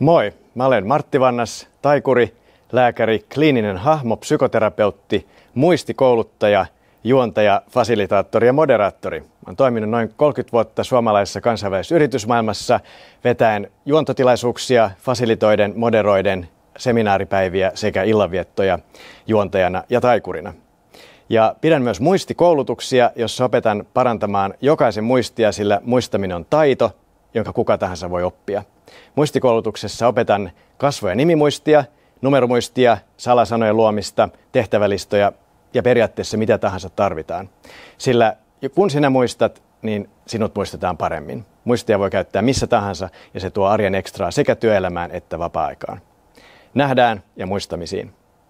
Moi, mä olen Martti Vannas, taikuri, lääkäri, kliininen hahmo, psykoterapeutti, muistikouluttaja, juontaja, fasilitaattori ja moderaattori. Olen toiminut noin 30 vuotta suomalaisessa kansainvälisessä yritysmaailmassa vetäen juontotilaisuuksia, fasilitoiden, moderoiden, seminaaripäiviä sekä illanviettoja juontajana ja taikurina. Ja pidän myös muistikoulutuksia, jossa opetan parantamaan jokaisen muistia, sillä muistaminen on taito, jonka kuka tahansa voi oppia. Muistikoulutuksessa opetan kasvo- ja nimimuistia, numeromuistia, salasanojen luomista, tehtävälistoja ja periaatteessa mitä tahansa tarvitaan. Sillä kun sinä muistat, niin sinut muistetaan paremmin. Muistia voi käyttää missä tahansa ja se tuo arjen ekstraa sekä työelämään että vapaa-aikaan. Nähdään ja muistamisiin.